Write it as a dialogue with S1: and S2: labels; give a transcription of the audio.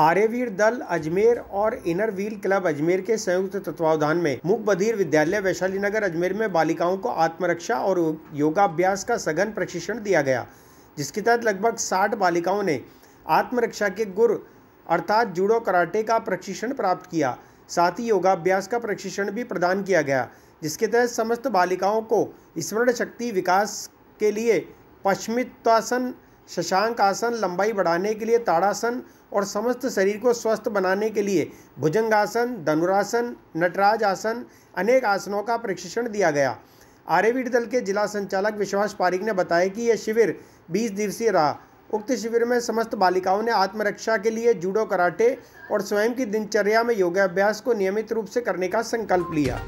S1: आर्यवीर दल, अजमेर और inner wheel club Ajmer के संयुक्त तत्वावधान में मुख बधिर विद्यालय वैशाली नगर अजमेर में बालिकाओं को आत्मरक्षा और योगाभ्यास का सघन प्रशिक्षण दिया गया, जिसके तहत लगभग 60 बालिकाओं ने आत्मरक्षा के गुर अर्थात जूडो कराटे का प्रशिक्षण प्राप्त किया। साथ ही योगाभ्यास का प्रशिक्षण भी प्रदान किया गया, जिसके तहत समस्त बालिकाओं को स्मरण शक्ति विकास के लिए पश्चिमित्वासन शशांक आसन लंबाई बढ़ाने के लिए ताड़ासन और समस्त शरीर को स्वस्थ बनाने के लिए भुजंगासन, धनुरासन नटराज आसन अनेक आसनों का प्रशिक्षण दिया गया। आर्यवीर दल के जिला संचालक विश्वास पारिक ने बताया कि यह शिविर 20 दिवसीय रहा। उक्त शिविर में समस्त बालिकाओं ने आत्मरक्षा के लिए जूडो, कराटे और स्वयं की दिनचर्या में योगाभ्यास को नियमित रूप से करने का संकल्प लिया।